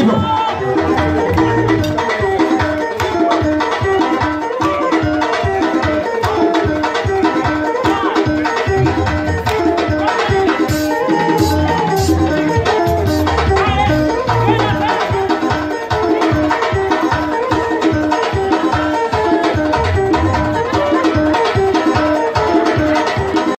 Ivan.